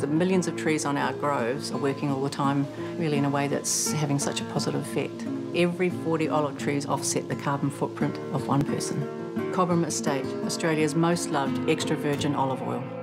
The millions of trees on our groves are working all the time, really in a way that's having such a positive effect. Every 40 olive trees offset the carbon footprint of one person. Cobram Estate, Australia's most loved extra virgin olive oil.